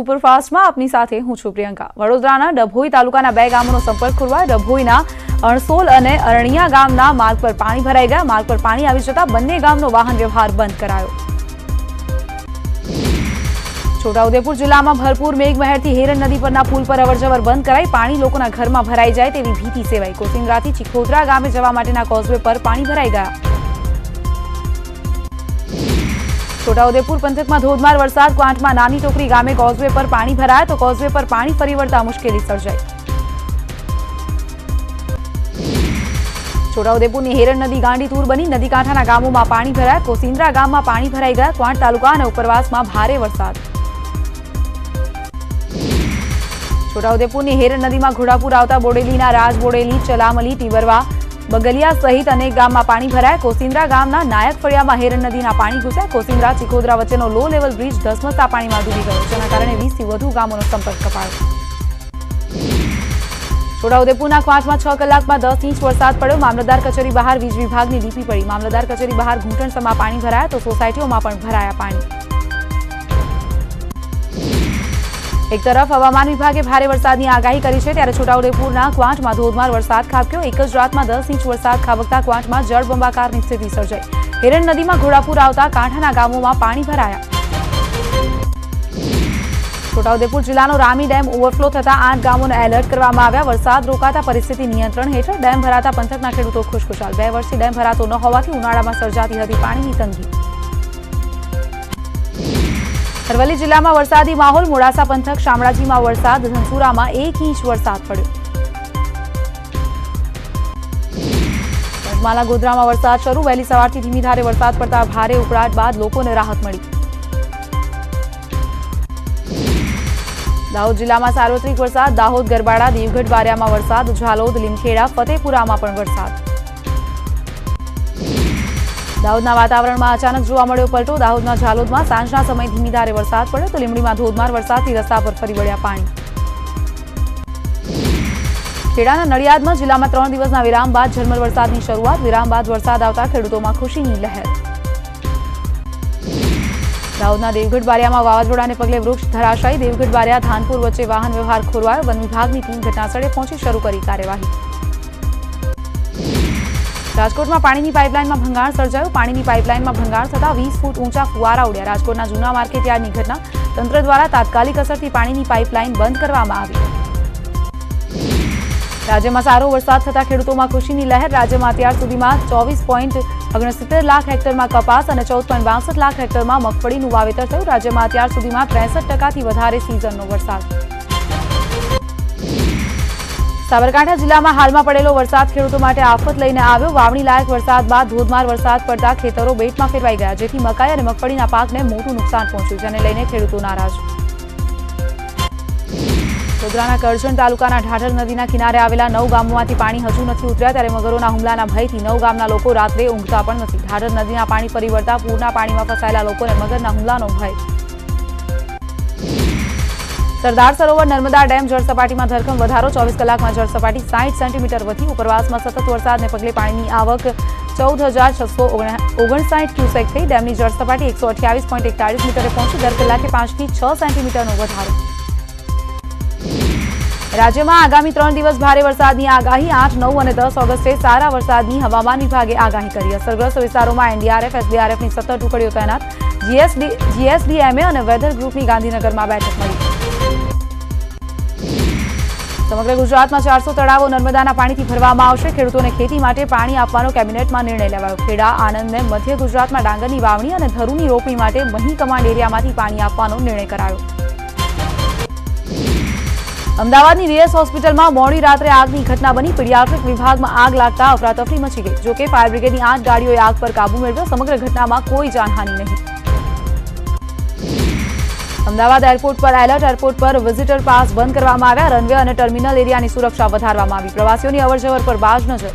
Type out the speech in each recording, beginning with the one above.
સુપરફાસ્ટમાં આપની સાથે હું છું પ્રિયંકા. વડોદરાના ડભોઈ તાલુકાના બે ગામોનો સંપર્ક ખોરવા ડભોઈના અણસોલ અને અરણિયા ગામના માર્ગ પર પાણી ભરાઈ ગયા. માર્ગ પર પાણી આવી જતા બંને ગામનો વાહન વ્યવહાર બંધ કરાયો. છોટાઉદેપુર જિલ્લામાં ભરપૂર મેઘમહેરથી હેરણ નદી પરના પુલ પર અવરજવર બંધ કરાઈ. પાણી લોકોના ઘરમાં ભરાઈ જાય તેવી ભીતિ સેવાઈ. કોસિંદ્રાથી ચિખોદરા ગામે જવા માટેના કોઝવે પર પાણી ભરાઈ ગયા. છોટાઉદેપુર પંથકમાં ધોધમાર વરસાદ, ક્વાંટમાં નાની ટોકરી, ગામે કોઝવે પર પાણી ભરાયા તો કોઝવે પર પાણી ફરી વળતા મુશ્કેલી સર્જાઈ. છોટાઉદેપુરની હેરણ નદી ગાંડીતુર બની નદી કાંઠાના ગામોમાં પાણી ભરાયા. કોસિન્દ્રા ગામમાં પાણી ભરાઈ ગયા. ક્વાંટ તાલુકા અને ઉપરવાસમાં ભારે વરસાદ. છોટાઉદેપુરની હેરણ નદીમાં ઘોડાપુર આવતા બોડેલીના રાજ બોડેલી ચલામલી ટીબરવા બગલિયા સહિત અનેક ગામમાં પાણી ભરાયા. કોસિન્દ્રા ગામના નાયક ફળિયામાં હેરણ નદીના પાણી ઘૂસ્યા. કોસિન્દ્રા ચિખોદરા વચ્ચેનો લો લેવલ બ્રિજ ધસમસતા પાણીમાં ડૂબી ગયો. જેના કારણે વીસથી વધુ ગામોનો સંપર્ક કપાયો. છોટાઉદેપુરના ક્વાંચમાં છ કલાકમાં દસ ઇંચ વરસાદ પડ્યો. મામલતદાર કચેરી બહાર વીજ વિભાગની ડીપી પડી. મામલતદાર કચેરી બહાર ઘૂંટણસમાં પાણી ભરાયા તો સોસાયટીઓમાં પણ ભરાયા પાણી. એક તરફ હવામાન વિભાગે ભારે વરસાદની આગાહી કરી છે, ત્યારે છોટાઉદેપુરના ક્વાંટમાં ધોધમાર વરસાદ ખાબક્યો. એક જ રાતમાં દસ ઇંચ વરસાદ ખાબકતા ક્વાંટમાં જળબંબાકારની સ્થિતિ સર્જાઈ. હિરણ નદીમાં ઘોડાપુર આવતા કાંઠાના ગામોમાં પાણી ભરાયા. છોટાઉદેપુર જિલ્લાનો રામી ડેમ ઓવરફ્લો થતા આઠ ગામોને એલર્ટ કરવામાં આવ્યા. વરસાદ રોકાતા પરિસ્થિતિ નિયંત્રણ હેઠળ ડેમ ભરાતા પંથકના ખેડૂતો ખુશખુશાલ. બે વર્ષથી ડેમ ભરાતો ન હોવાથી ઉનાળામાં સર્જાતી હતી પાણીની તંગી. અરવલ્લી જિલ્લામાં વરસાદી માહોલ, મોડાસા પંથક, શામળાજીમાં વરસાદ, ધનસુરામાં એક ઇંચ વરસાદ પડ્યો. પંચમહાલના ગોધરામાં વરસાદ શરૂ. વહેલી સવારથી ધીમી ધારે વરસાદ પડતા ભારે ઉકળાટ બાદ લોકોને રાહત મળી. દાહોદ જિલ્લામાં સાર્વત્રિક વરસાદ, દાહોદ, ગરબાડા, દેવગઢ, બારિયામાં વરસાદ, ઝાલોદ, લીમખેડા, ફતેપુરામાં પણ વરસાદ. દાહોદના વાતાવરણમાં અચાનક જોવા મળ્યો પલટો. દાહોદના ઝાલોદમાં સાંજના સમયે ધીમી ધારે વરસાદ પડ્યો. તો લીમડીમાં ધોધમાર વરસાદથી રસ્તા પર ફરી વળ્યા પાણી. ખેડાના નડિયાદમાં જિલ્લામાં ત્રણ દિવસના વિરામ બાદ ઝરમર વરસાદની શરૂઆત. વિરામ બાદ વરસાદ આવતા ખેડૂતોમાં ખુશીની લહેર. દાહોદના દેવગઢ બારિયામાં વાવાઝોડાને પગલે વૃક્ષ ધરાશાયી. દેવગઢ બારિયા ધાનપુર વચ્ચે વાહન વ્યવહાર ખોરવાયો. વન વિભાગની ટીમ ઘટનાસ્થળે પહોંચી શરૂ કરી કાર્યવાહી. રાજકોટમાં પાણીની પાઇપલાઇનમાં ભંગાણ સર્જાયું. પાણીની પાઇપલાઇનમાં ભંગાણ થતા વીસ ફૂટ ઊંચા ફુવારા ઉડ્યા. રાજકોટના જૂના માર્કેટ યાર્ડની ઘટના તંત્ર દ્વારા તાત્કાલિક અસરથી પાણીની પાઇપલાઇન બંધ કરવામાં આવી. રાજ્યમાં સારો વરસાદ થતા ખેડૂતોમાં ખુશીની લહેર. રાજ્યમાં અત્યાર સુધીમાં ચોવીસ પોઈન્ટ ઓગણસિત્તેર લાખ હેક્ટરમાં કપાસ અને ચૌદ પોઈન્ટ બાસઠ લાખ હેક્ટરમાં મગફળીનું વાવેતર થયું. રાજ્યમાં અત્યાર સુધીમાં ત્રેસઠ ટકાથી વધારે સિઝનનો વરસાદ. સાબરકાંઠા જિલ્લામાં હાલમાં પડેલો વરસાદ ખેડૂતો માટે આફત લઈને આવ્યો. વાવણી લાયક વરસાદ બાદ ધોધમાર વરસાદ પડતા ખેતરો બેટમાં ફેરવાઈ ગયા, જેથી મકાઈ અને મગફળીના પાકને મોટું નુકસાન પહોંચ્યું જેને લઈને ખેડૂતો નારાજ. ગોધરાના કરજણ તાલુકાના ઢાઢર નદીના કિનારે આવેલા નવ ગામોમાંથી પાણી હજુ નથી ઉતર્યા, ત્યારે મગરોના હુમલાના ભયથી નવ ગામના લોકો રાત્રે ઊંઘતા પણ નથી. ઢાઢર નદીના પાણી ફરી પૂરના પાણીમાં ફસાયેલા લોકોને મગરના હુમલાનો ભય સરદાર સરોવર નર્મદા ડેમ જળસપાટીમાં ધરખમ વધારો, ચોવીસ કલાકમાં જળસપાટી સાઠ સેન્ટીમીટર વધી, ઉપરવાસમાં સતત વરસાદને પગલે પાણીની આવક ચૌદ હજાર છસો ઓગણસાઠ ક્યુસેક થઈ. ડેમની જળસપાટી એકસો અઠ્યાવીસ પોઈન્ટ એકતાળીસ મીટરે પહોંચી. દર કલાકે પાંચથી છ સેન્ટીમીટરનો વધારો. રાજ્યમાં આગામી ત્રણ દિવસ ભારે વરસાદની આગાહી. આઠ, નવ અને દસ ઓગસ્ટે સારા વરસાદની હવામાન વિભાગે આગાહી કરી. અસરગ્રસ્ત વિસ્તારોમાં એનડીઆરએફ, એસડીઆરએફની સત્તર ટુકડીઓ તૈનાત. જીએસડી, જીએસડીએમએ અને વેધર ગ્રુપની ગાંધીનગરમાં બેઠક મળી. સમગ્ર ગુજરાતમાં ચારસો તળાવો નર્મદાના પાણીથી ભરવામાં આવશે. ખેડૂતોને ખેતી માટે પાણી આપવાનો કેબિનેટમાં નિર્ણય લેવાયો. ખેડા, આણંદને મધ્ય ગુજરાતમાં ડાંગરની વાવણી અને ધરુની રોપણી માટે મહી કમાન્ડ એરિયામાંથી પાણી આપવાનો નિર્ણય કરાયો. અમદાવાદની વીએસ હોસ્પિટલમાં મોડી રાત્રે આગની ઘટના બની. પીડિયાટ્રિક વિભાગમાં આગ લાગતા અફરાતફરી મચી ગઈ. જોકે ફાયર બ્રિગેડની આઠ ગાડીઓએ આગ પર કાબુ મેળવ્યો. સમગ્ર ઘટનામાં કોઈ જાનહાની નહીં. અમદાવાદ એરપોર્ટ પર એલર્ટ, એરપોર્ટ પર વિઝિટર પાસ બંધ કરવામાં આવ્યા. રનવે અને ટર્મિનલ એરિયાની સુરક્ષા વધારવામાં આવી. પ્રવાસીઓની અવરજવર પર બાજ નજર.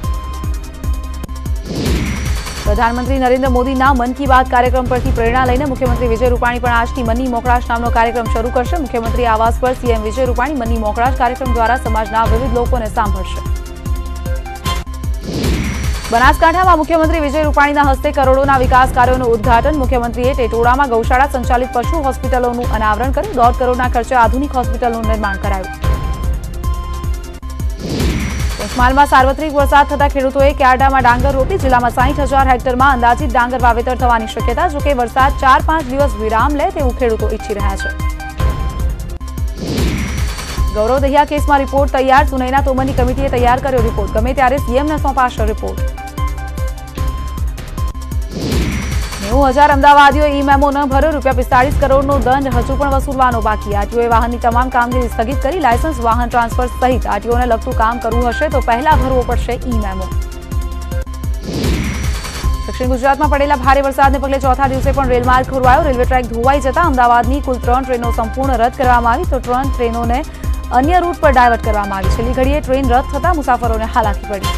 પ્રધાનમંત્રી નરેન્દ્ર મોદીના મન કી બાત કાર્યક્રમ પરથી પ્રેરણા લઈને મુખ્યમંત્રી વિજય રૂપાણી પણ આજથી મનની મોકળાશ નામનો કાર્યક્રમ શરૂ કરશે. મુખ્યમંત્રી આવાસ પર સીએમ વિજય રૂપાણી મનની મોકળાશ કાર્યક્રમ દ્વારા સમાજના વિવિધ લોકોને સાંભળશે. બનાસકાંઠામાં મુખ્યમંત્રી વિજય રૂપાણીના હસ્તે કરોડોના વિકાસ કાર્યોનું ઉદ્ઘાટન મુખ્યમંત્રીએ ટેટોડામાં ગૌશાળા સંચાલિત પશુ હોસ્પિટલોનું અનાવરણ કર્યું દોઢ કરોડના ખર્ચે આધુનિક હોસ્પિટલનું નિર્માણ કરાયું. પંચમહાલમાં સાર્વત્રિક વરસાદ થતા ખેડૂતોએ ક્યારડામાં ડાંગર રોપી જિલ્લામાં સાહીઠ હેક્ટરમાં અંદાજિત ડાંગર વાવેતર થવાની શક્યતા, જોકે વરસાદ ચાર પાંચ દિવસ વિરામ લે તેવું ખેડૂતો ઇચ્છી રહ્યા છે. ગૌરવ દહિયા કેસમાં રિપોર્ટ તૈયાર. સુનૈના તોમરની કમિટીએ તૈયાર કર્યો રિપોર્ટ. ગમે ત્યારે સીએમને સોંપાશે રિપોર્ટ. નેવું હજાર અમદાવાદીઓ ઈ મેમો ન ભર્યો. રૂપિયા પિસ્તાળીસ કરોડનો દંડ હજુ પણ વસૂલવાનો બાકી. આરટીઓએ વાહનની તમામ કામગીરી સ્થગિત કરી. લાયસન્સ, વાહન ટ્રાન્સફર સહિત આરટીઓને લગતું કામ કરવું હશે તો પહેલા ભરવો પડશે ઈ મેમો દક્ષિણ ગુજરાતમાં પડેલા ભારે વરસાદને પગલે ચોથા દિવસે પણ રેલમાર્ગ ખોરવાયો. રેલવે ટ્રેક ધોવાઈ જતા અમદાવાદની કુલ ત્રણ ટ્રેનો સંપૂર્ણ રદ કરવામાં આવી. તો ત્રણ ટ્રેનોને અન્ય રૂટ પર ડાયવર્ટ કરવામાં આવી છેલ્લી ઘડીએ ટ્રેન રદ થતા મુસાફરોને હાલાકી પડી.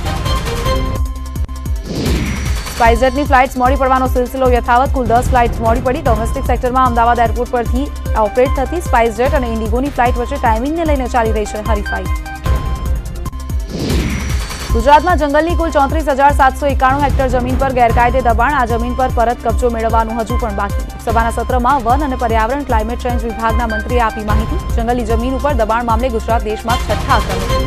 સ્પાઇસજેટની ફ્લાઇટ્સ મોડી પડવાનો સિલસિલો યથાવત. કુલ દસ ફ્લાઇટ્સ મોડી પડી. ડોમેસ્ટિક સેક્ટરમાં અમદાવાદ એરપોર્ટ પરથી ઓપરેટ થતી સ્પાઇસજેટ અને ઇન્ડિગોની ફ્લાઇટ વચ્ચે ટાઈમિંગને લઈને ચાલી રહી છે હરીફાઈ. ગુજરાતમાં જંગલની કુલ ચોત્રીસ હજાર સાતસો એકાણું હેક્ટર જમીન પર ગેરકાયદે દબાણ. આ જમીન પર પરત કબજો મેળવવાનું હજુ પણ બાકી. લોકસભાના સત્રમાં વન અને પર્યાવરણ ક્લાઇમેટ ચેન્જ વિભાગના મંત્રીએ આપી માહિતી. જંગલી જમીન ઉપર દબાણ મામલે ગુજરાત દેશમાં છઠ્ઠા ક્રમે.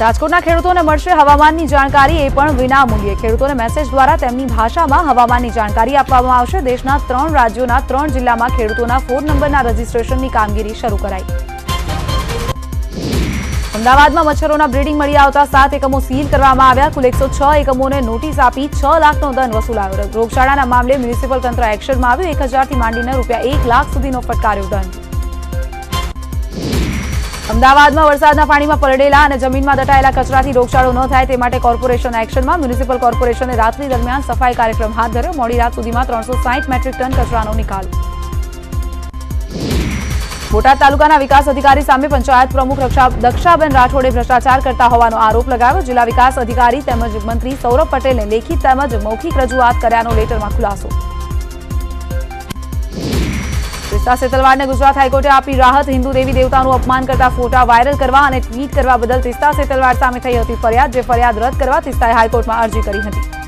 રાજકોટના ખેડૂતોને મળશે હવામાનની જાણકારી, એ પણ વિના મૂલ્યે ખેડૂતોને મેસેજ દ્વારા તેમની ભાષામાં હવામાનની જાણકારી આપવામાં આવશે. દેશના ત્રણ રાજ્યોના ત્રણ જિલ્લામાં ખેડૂતોના ફોન નંબરના રજીસ્ટ્રેશનની કામગીરી શરૂ કરાઈ. અમદાવાદમાં મચ્છરોના બ્રીડિંગ મળી આવતા સાત એકમો સીલ કરવામાં આવ્યા. કુલ એકસો છ એકમોને નોટિસ આપી છ લાખનો દંડ વસૂલાયો. રોગચાળાના મામલે મ્યુનિસિપલ તંત્ર એક્શનમાં આવ્યું. એક હજારથી માંડીને રૂપિયા એક લાખ સુધીનો ફટકાર્યો દંડ. અમદાવાદમાં વરસાદના પાણીમાં પલળેલા અને જમીનમાં દટાયેલા કચરાથી રોગચાળો ન થાય તે માટે કોર્પોરેશન એક્શનમાં મ્યુનિસિપલ કોર્પોરેશને રાત્રિ દરમિયાન સફાઈ કાર્યક્રમ હાથ ધર્યો. મોડી રાત સુધીમાં ત્રણસો મેટ્રિક ટન કચરાનો નિકાલ. બોટાદ તાલુકાના વિકાસ અધિકારી સામે પંચાયત પ્રમુખ દક્ષાબેન રાઠોડે ભ્રષ્ટાચાર કરતા હોવાનો આરોપ લગાવ્યો. જિલ્લા વિકાસ અધિકારી તેમજ મંત્રી સૌરભ પટેલને લેખિત તેમજ મૌખિક રજૂઆત કર્યાનો લેટરમાં ખુલાસો. પિસ્તા સેતલવાડને ગુજરાત હાઈકોર્ટે આપી રાહત. હિન્દુ દેવી દેવતાનું અપમાન કરતા ફોટા વાયરલ કરવા અને ટ્વીટ કરવા બદલ તિસ્તા સેતલવાડ સામે થઈ હતી ફરિયાદ, જે ફરિયાદ રદ કરવા તિસ્તાએ હાઈકોર્ટમાં અરજી કરી હતી.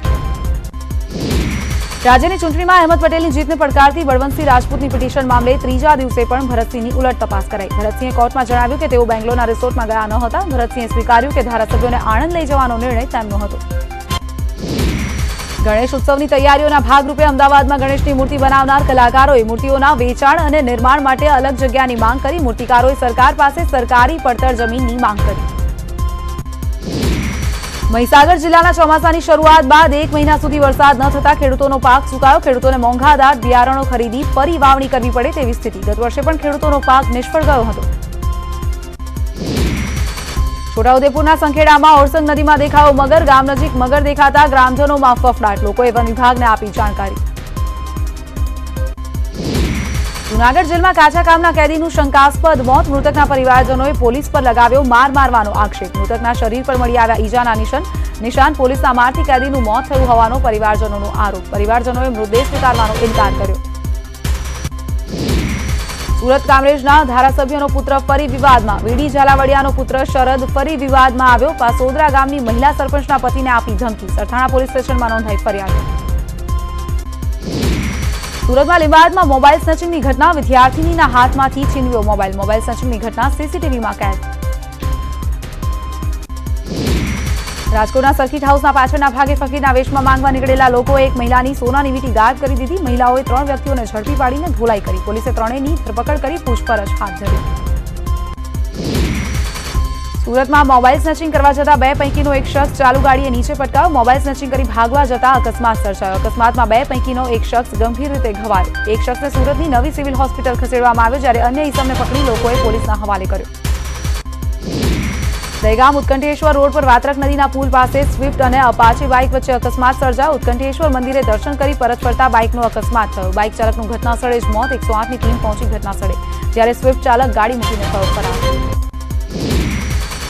રાજ્યની ચૂંટણીમાં અહેમદ પટેલની જીતને પડકારતી બળવંતસિંહ રાજપૂતની પિટિશન મામલે ત્રીજા દિવસે પણ ભરતસિંહની ઉલટ તપાસ કરાઈ. ભરતસિંહે કોર્ટમાં જણાવ્યું કે તેઓ બેંગ્લોરના રિસોર્ટમાં ગયા ન હતા. ભરતસિંહે સ્વીકાર્યું કે ધારાસભ્યોને આણંદ લઈ જવાનો નિર્ણય તેમનો હતો. ગણેશ ઉત્સવની તૈયારીઓના ભાગરૂપે અમદાવાદમાં ગણેશની મૂર્તિ બનાવનાર કલાકારોએ મૂર્તિઓના વેચાણ અને નિર્માણ માટે અલગ જગ્યાની માંગ કરી. મૂર્તિકારોએ સરકાર પાસે સરકારી પડતર જમીનની માંગ કરી. મહીસાગર જિલ્લાના ચોમાસાની શરૂઆત બાદ એક મહિના સુધી વરસાદ ન થતા ખેડૂતોનો પાક સુકાયો. ખેડૂતોને મોંઘાદાર બિયારણો ખરીદી ફરી વાવણી કરવી પડે તેવી સ્થિતિ. ગત વર્ષે પણ ખેડૂતોનો પાક નિષ્ફળ ગયો હતો. છોટાઉદેપુરના સંખેડામાં ઓરસંગ નદીમાં દેખાયો મગર. ગામ નજીક મગર દેખાતા ગ્રામજનોમાં ફફડાટ. લોકોએ વન વિભાગને આપી જાણકારી. જૂનાગઢ જેલમાં કાચા કામના કેદીનું શંકાસ્પદ મોત. મૃતકના પરિવારજનોએ પોલીસ પર લગાવ્યો માર મારવાનો આક્ષેપ. મૃતકના શરીર પર મળી આવ્યા ઈજાના નિશાન નિશાન પોલીસના મારથી કેદીનું મોત થયું હોવાનો પરિવારજનોનો આરોપ. પરિવારજનોએ મૃતદેહ સ્વીકારવાનો ઇનકાર કર્યો. સુરત કામરેજના ધારાસભ્યનો પુત્ર ફરી વિવાદમાં. વીડી ઝાલાવાડિયાનો પુત્ર શરદ ફરી વિવાદમાં આવ્યો. પાસોદરા ગામની મહિલા સરપંચના પતિને આપી ધમકી. સરથાણા પોલીસ સ્ટેશનમાં નોંધાઈ ફરિયાદ. સુરતમાં લીંબાયતમાં મોબાઈલ સ્નેચિંગની ઘટના. વિદ્યાર્થીનીના હાથમાંથી છીનવ્યો મોબાઈલ. મોબાઈલ સ્નેચિંગની ઘટના સીસીટીવીમાં કેદ. રાજકોટના સર્કિટ હાઉસના પાછળના ભાગે ફકીરના વેશમાં માંગવા નીકળેલા લોકોએ એક મહિલાની સોનાની વીટી ગાયબ કરી દીધી. મહિલાઓએ ત્રણ વ્યક્તિઓને ઝડપી પાડીને ધોલાઈ કરી. પોલીસે ત્રણેયની ધરપકડ કરી, પૂછપરછ હાથ ધરી. સુરતમાં મોબાઈલ સ્નેચિંગ કરવા જતા બે પૈકીનો એક શખ્સ ચાલુ ગાડીએ નીચે પટકાવ મોબાઈલ સ્નેચિંગ કરી ભાગવા જતા અકસ્માત સર્જાયો. અકસ્માતમાં બે પૈકીનો એક શખ્સ ગંભીર રીતે ઘવાયો એક શખ્સને સુરતની નવી સિવિલ હોસ્પિટલ ખસેડવામાં આવ્યો જ્યારે અન્ય ઇસમને પકડી લોકોએ પોલીસના હવાલે કર્યો. દહેગામ ઉત્કંઠેશ્વર રોડ પર વાત્રક નદીના પુલ પાસે સ્વિફ્ટ અને અપાચે બાઇક વચ્ચે અકસ્માત સર્જાયો. ઉત્કંઠેશ્વર મંદિરે દર્શન કરી પરત ફરતા બાઇકનો અકસ્માત થયો. બાઇક ચાલકનું ઘટનાસ્થળે જ મોત. એકસો આઠની ટીમ પહોંચી ઘટનાસ્થળે, જ્યારે સ્વિફ્ટ ચાલક ગાડી મૂકીને ફરાર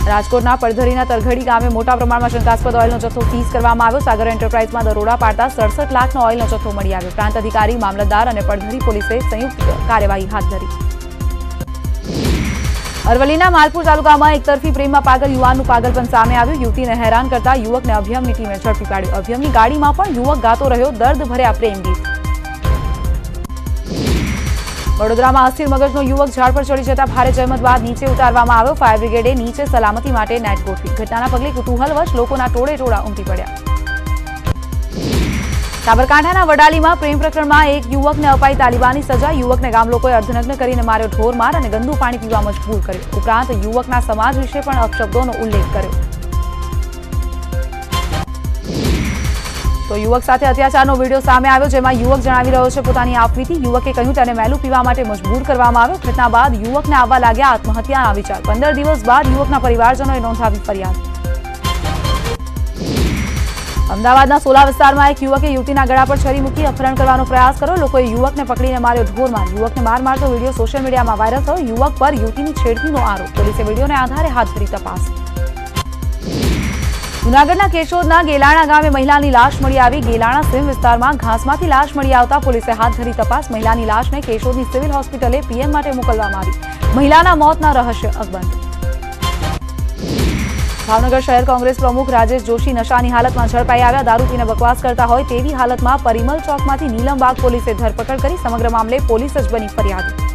રાજકોટના પડધરીના તરઘડી ગામે મોટા પ્રમાણમાં શંકાસ્પદ ઓઇલનો જથ્થો સીઝ કરવામાં આવ્યો. સાગર એન્ટરપ્રાઇઝમાં દરોડા પાડતા સડસઠ લાખનો ઓઇલનો જથ્થો મળી આવ્યો. પ્રાંત અધિકારી, મામલતદાર અને પડધરી પોલીસે સંયુક્ત કાર્યવાહી હાથ ધરી. અરવલ્લીના માલપુર તાલુકામાં એકતરફી પ્રેમમાં પાગલ યુવાનનું પાગલપન સામે આવ્યું. યુવતીને હેરાન કરતા યુવકને અભિયમની ટીમે ઝડપી પાડ્યો. અભિયમની ગાડીમાં પણ યુવક ગાતો રહ્યો. દર્દ ભર્યા પ્રેમ ગીત વડોદરામાં અસ્થિર મગજનો યુવક ઝાડ પર ચડી જતા ભારે જહેમત બાદ નીચે ઉતારવામાં આવ્યો. ફાયર બ્રિગેડે નીચે સલામતી માટે નેટ ગોઠવી. ઘટનાના પગલે કુતૂહલવશ લોકોના ટોળે ટોળા ઉમટી પડ્યા. સાબરકાંઠાના વડાલીમાં પ્રેમ પ્રકરણમાં એક યુવકને અપાઈ તાલિબાની સજા. યુવકને ગામ લોકોએ અર્ધનગ્ન કરીને માર્યો ઢોરમાર અને ગંદુ પાણી પીવા મજબૂર કર્યો. ઉપરાંત યુવકના સમાજ વિશે પણ અપશબ્દોનો ઉલ્લેખ કર્યો. તો યુવક સાથે અત્યાચારનો વીડિયો સામે આવ્યો, જેમાં યુવક જણાવી રહ્યો છે, પોતાની આપવીથી યુવકે કહ્યું તેને મહેલું પીવા માટે મજબૂર કરવામાં આવ્યો. ઘટના બાદ યુવકને આવવા લાગ્યા આત્મહત્યાના વિચાર. પંદર દિવસ બાદ યુવકના પરિવારજનોએ નોંધાવી ફરિયાદ. અમદાવાદના સોલા વિસ્તારમાં એક યુવકે યુવતીના ગળા પર છરી મૂકી અપહરણ કરવાનો પ્રયાસ કર્યો. લોકોએ યુવકને પકડીને માર્યો ઢોરમાર યુવકને માર મારતો વીડિયો સોશિયલ મીડિયામાં વાયરલ થયો. યુવક પર યુવતીની છેડતીનો આરોપ. પોલીસે વિડીયોને આધારે હાથ ધરી તપાસ. જૂનાગઢના કેશોદના ગેલાણા ગામે મહિલાની લાશ મળી આવી. ગેલાણા સિવિલ વિસ્તારમાં ઘાસમાંથી લાશ મળી આવતા પોલીસે હાથ ધરી તપાસ. મહિલાની લાશને કેશોદની સિવિલ હોસ્પિટલે પીએમ માટે મોકલવામાં આવી. મહિલાના મોતના રહસ્ય અકબંધ. ભાવનગર શહેર કોંગ્રેસ પ્રમુખ રાજેશ જોશી નશાની હાલતમાં ઝડપાઈ આવ્યા. દારૂ પીને બકવાસ કરતા હોય તેવી હાલતમાં પરિમલ ચોકમાંથી નીલમબાગ પોલીસે ધરપકડ કરી. સમગ્ર મામલે પોલીસ જ બની ફરિયાદી.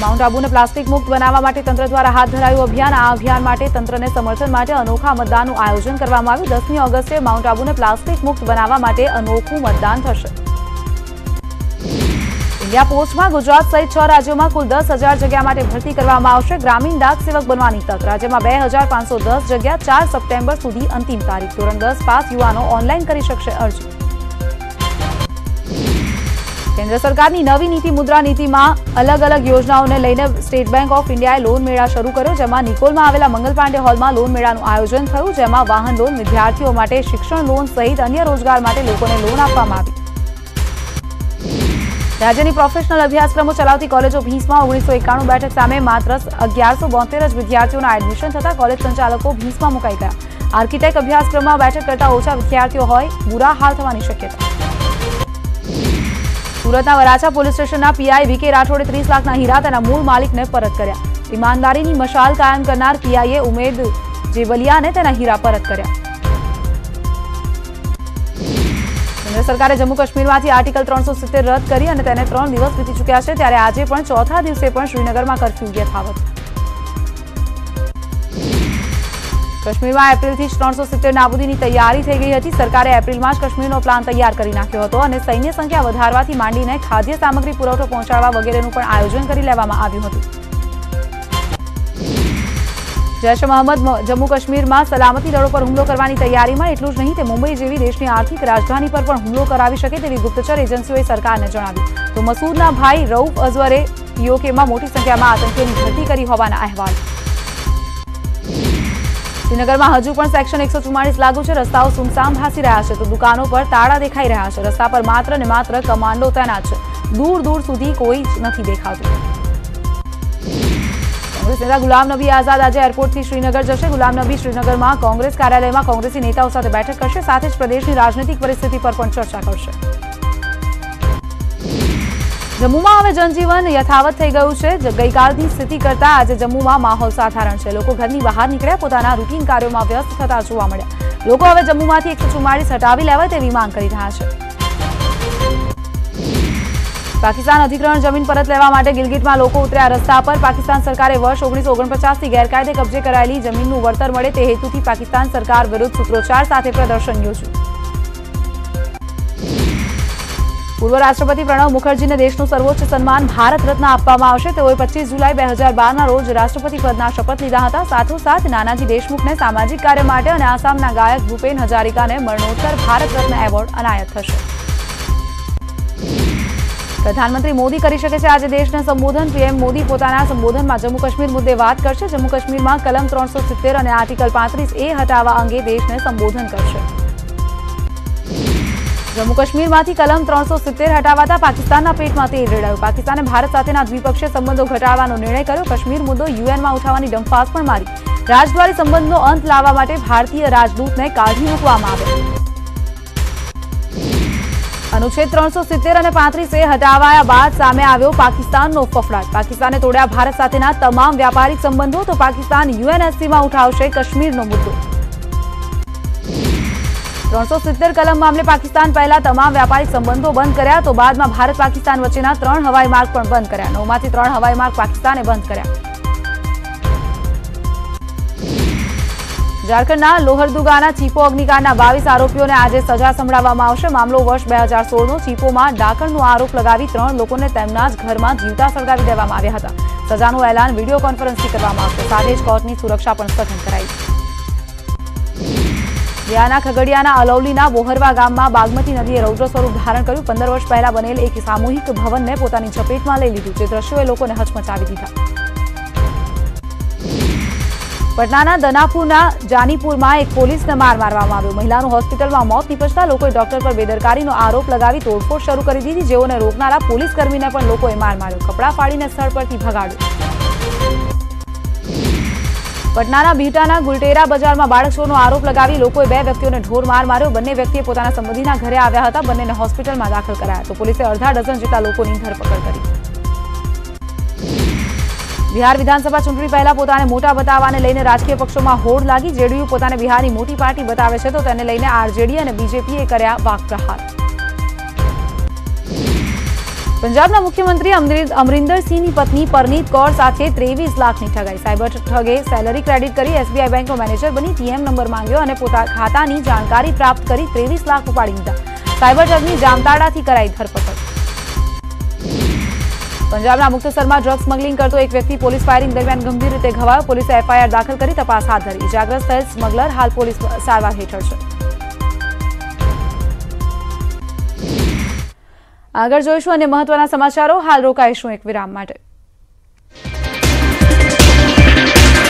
માઉન્ટ આબુને પ્લાસ્ટિક મુક્ત બનાવવા માટે તંત્ર દ્વારા હાથ ધરાયું અભિયાન. આ અભિયાન માટે તંત્રને સમર્થન માટે અનોખા મતદાનનું આયોજન કરવામાં આવ્યું. દસમી ઓગસ્ટે માઉન્ટ આબુને પ્લાસ્ટિક મુક્ત બનાવવા માટે અનોખું મતદાન થશે. ઇન્ડિયા પોસ્ટમાં ગુજરાત સહિત છ રાજ્યોમાં કુલ દસ હજાર જગ્યા માટે ભરતી કરવામાં આવશે. ગ્રામીણ ડાક સેવક બનવાની તક. રાજ્યમાં બે હજાર પાંચસો દસ જગ્યા ચાર સપ્ટેમ્બર સુધી અંતિમ તારીખ. ધોરણ દસ પાસ યુવાનો ઓનલાઈન કરી શકશે અરજી. કેન્દ્ર સરકારની નવી નીતિ મુદ્રા નીતિમાં અલગ અલગ યોજનાઓને લઈને સ્ટેટ બેંક ઓફ ઇન્ડિયાએ લોન મેળા શરૂ કર્યો, જેમાં નિકોલમાં આવેલા મંગલ પાંડે હોલમાં લોન મેળાનું આયોજન થયું, જેમાં વાહન લોન વિદ્યાર્થીઓ માટે શિક્ષણ લોન સહિત અન્ય રોજગાર માટે લોકોને લોન આપવામાં આવી. રાજ્યની પ્રોફેશનલ અભ્યાસક્રમો ચલાવતી કોલેજો ભીંસમાં ઓગણીસો એકાણું બેઠક સામે માત્ર અગિયારસો બોતેર જ વિદ્યાર્થીઓના એડમિશન થતા કોલેજ સંચાલકો ભીંસમાં મુકાઈ ગયા. આર્કિટેક્ટ અભ્યાસક્રમમાં બેઠક કરતા ઓછા વિદ્યાર્થીઓ હોય, બુરા હાલ થવાની શક્યતા. સુરતના વરાછા પોલીસ સ્ટેશનના પીઆઈ વીકે રાઠોડે ત્રીસ લાખના હીરા તેના મૂળ માલિકને પરત કર્યા. ઈમાનદારીની મશાલ કાયમ કરનાર પીઆઈએ ઉમેદ જેવલિયાને તેના હીરા પરત કર્યા. કેન્દ્ર સરકારે જમ્મુ કાશ્મીરમાંથી આર્ટિકલ ત્રણસો સિત્તેર રદ કરી અને તેને ત્રણ દિવસ વીતી ચૂક્યા છે, ત્યારે આજે પણ ચોથા દિવસે પણ શ્રીનગરમાં કરફ્યુ યથાવત. કાશ્મીરમાં એપ્રિલથી જ ત્રણસો સિત્તેર નાબૂદીની તૈયારી થઈ ગઈ હતી. સરકારે એપ્રિલમાં જ કાશ્મીરનો પ્લાન તૈયાર કરી નાખ્યો હતો અને સૈન્ય સંખ્યા વધારવાથી માંડીને ખાદ્ય સામગ્રી પુરવઠો પહોંચાડવા વગેરેનું પણ આયોજન કરી લેવામાં આવ્યું હતું. જૈશ મહમ્મદ જમ્મુ કાશ્મીરમાં સલામતી દળો પર હુમલો કરવાની તૈયારીમાં એટલું જ નહીં, તે મુંબઈ જેવી દેશની આર્થિક રાજધાની પર પણ હુમલો કરાવી શકે તેવી ગુપ્તચર એજન્સીઓએ સરકારને જણાવ્યું. તો મસૂદના ભાઈ રઉફ અઝવરે પીઓકેમાં મોટી સંખ્યામાં આતંકીઓની ભરતી કરી હોવાના અહેવાલ. શ્રીનગરમાં હજુ પણ સેક્શન એકસો લાગુ છે. રસ્તાઓ સુમસામ ભાસી રહ્યા છે. તો દુકાનો પર તાળા દેખાઈ રહ્યા છે. રસ્તા પર માત્ર ને માત્ર કમાન્ડો તૈનાત છે. દૂર દૂર સુધી કોઈ નથી દેખાતું. કોંગ્રેસ નેતા ગુલામ નબી આઝાદ આજે એરપોર્ટથી શ્રીનગર જશે. ગુલામ શ્રીનગરમાં કોંગ્રેસ કાર્યાલયમાં કોંગ્રેસી નેતાઓ સાથે બેઠક કરશે. સાથે જ પ્રદેશની રાજનૈતિક પરિસ્થિતિ પર પણ ચર્ચા કરશે. જમ્મુમાં હવે જનજીવન યથાવત થઈ ગયું છે. ગઈકાલની સ્થિતિ કરતા આજે જમ્મુમાં માહોલ સાધારણ છે. લોકો ઘરની બહાર નીકળ્યા, પોતાના રૂટીન કાર્યોમાં વ્યસ્ત થતા જોવા મળ્યા. લોકો હવે જમ્મુમાંથી એકસો ચુમ્માળીસ હટાવી લેવાય તેવી માંગ કરી રહ્યા છે. પાકિસ્તાન અધિગ્રહણ જમીન પરત લેવા માટે ગિલગિટમાં લોકો ઉતર્યા રસ્તા પર. પાકિસ્તાન સરકારે વર્ષ ઓગણીસો ઓગણપચાસથી ગેરકાયદે કબજે કરાયેલી જમીનનું વળતર મળે તે હેતુથી પાકિસ્તાન સરકાર વિરુદ્ધ સૂત્રોચ્ચાર સાથે પ્રદર્શન યોજ્યું. પૂર્વ રાષ્ટ્રપતિ પ્રણવ મુખર્જીને દેશનું સર્વોચ્ચ સન્માન ભારત રત્ન આપવામાં આવશે. તેઓએ પચીસ જુલાઈ બે હજાર બારના રોજ રાષ્ટ્રપતિ પદના શપથ લીધા હતા. સાથોસાથ નાનાજી દેશમુખને સામાજિક કાર્ય માટે અને આસામના ગાયક ભૂપેન હજારિકાને મરણોત્તર ભારત રત્ન એવોર્ડ અનાયત થશે. પ્રધાનમંત્રી મોદી કરી શકે છે આજે દેશને સંબોધન. પીએમ મોદી પોતાના સંબોધનમાં જમ્મુ કાશ્મીર મુદ્દે વાત કરશે. જમ્મુ કાશ્મીરમાં કલમ ત્રણસો અને આર્ટિકલ પાંત્રીસ એ હટાવવા અંગે દેશને સંબોધન કરશે. જમ્મુ કાશ્મીરમાંથી કલમ ત્રણસો સિત્તેર હટાવાતા પાકિસ્તાનના પેટમાં તેલ રેડાયું. પાકિસ્તાને ભારત સાથેના દ્વિપક્ષીય સંબંધો ઘટાડવાનો નિર્ણય કર્યો. કાશ્મીર મુદ્દો યુએનમાં ઉઠાવવાની ડંફાસ પણ મારી. રાજદ્વારી સંબંધનો અંત લાવવા માટે ભારતીય રાજદૂતને કાઢી મૂકવામાં આવ્યો. અનુચ્છેદ ત્રણસો સિત્તેર અને પાંત્રીસ એ હટાવાયા બાદ સામે આવ્યો પાકિસ્તાનનો ફફડાટ. પાકિસ્તાને તોડ્યા ભારત સાથેના તમામ વ્યાપારિક સંબંધો, તો પાકિસ્તાન યુએનએસસીમાં ઉઠાવશે કાશ્મીરનો મુદ્દો. ત્રણસો સિત્તેર કલમ મામલે પાકિસ્તાન પહેલા તમામ વ્યાપારિક સંબંધો બંધ કર્યા તો બાદમાં ભારત પાકિસ્તાન વચ્ચેના ત્રણ હવાઈ માર્ગ પણ બંધ કર્યા. નવમાંથી ત્રણ હવાઈ માર્ગ પાકિસ્તાને બંધ કર્યા. ઝારખંડના લોહરદુગાના ચીપો અગ્નિકાંડના બાવીસ આરોપીઓને આજે સજા સંભળાવવામાં આવશે. મામલો વર્ષ બે હજાર સોળનો ચીપોમાં ડાકણનો આરોપ લગાવી ત્રણ લોકોને તેમના જ ઘરમાં જીવતા સળગાવી દેવામાં આવ્યા હતા. સજાનું એલાન વીડિયો કોન્ફરન્સથી કરવામાં આવશે. સાથે જ કોર્ટની સુરક્ષા પણ સઘન કરાઈ બિહારના ખગડિયાના અલૌલીના બોહરવા ગામમાં બાગમતી નદીએ રૌદ્ર સ્વરૂપ ધારણ કર્યું. પંદર વર્ષ પહેલા બનેલ એક સામૂહિક ભવનને પોતાની ઝપેટમાં લઈ લીધું, જે દ્રશ્યોએ લોકોને હચમચાવી દીધા. પટનાના દનાપુરના જાનીપુરમાં એક પોલીસને માર મારવામાં આવ્યો. મહિલાનું હોસ્પિટલમાં મોત નીપજતા લોકોએ ડોક્ટર પર બેદરકારીનો આરોપ લગાવી તોડફોડ શરૂ કરી દીધી. જેઓને રોકનારા પોલીસ કર્મીને પણ લોકોએ માર માર્યો. કપડાં ફાડીને સ્થળ પરથી ભગાડ્યું. પટનાના બિહટાના ગુલટેરા બજારમાં બાળક ચોરનો આરોપ લગાવી લોકોએ બે વ્યક્તિઓને ઢોર માર માર્યો. બંને વ્યક્તિએ પોતાના સંબંધીના ઘરે આવ્યા હતા. બંનેને હોસ્પિટલમાં દાખલ કરાયા. તો પોલીસે અડધા ડઝન જેટલા લોકોની ધરપકડ કરી. બિહાર વિધાનસભા ચૂંટણી પહેલા પોતાને મોટા બતાવવાને લઈને રાજકીય પક્ષોમાં હોડ લાગી. જેડીયુ પોતાને બિહારની મોટી પાર્ટી બતાવે છે. તો તેને લઈને આરજેડી અને બીજેપીએ કર્યા વાકપ્રહાર પંજાબના મુખ્યમંત્રી અમરિંદર સિંહની પત્ની પરનીત કૌર સાથે ત્રેવીસ લાખની ઠગાઈ. સાયબર ઠગે સેલરી ક્રેડિટ કરી એસબીઆઈ બેંકનો મેનેજર બની પીએમ નંબર માંગ્યો અને પોતા ખાતાની જાણકારી પ્રાપ્ત કરી ત્રેવીસ લાખ ઉપાડી લીધા સાયબર ઠગની જામતાડાથી કરાઈ ધરપકડ. પંજાબના મુક્તસરમાં ડ્રગ સ્મગલિંગ કરતો એક વ્યક્તિ પોલીસ ફાયરિંગ દરમિયાન ગંભીર રીતે ઘવાયો પોલીસે એફઆઈઆર દાખલ કરી તપાસ હાથ ધરી. ઇજાગ્રસ્ત થયેલ સ્મગલર હાલ પોલીસ સારવાર હેઠળ છે. આગળ જોઈશું અને મહત્વના સમાચારો. હાલ રોકાઈશું એક વિરામ માટે.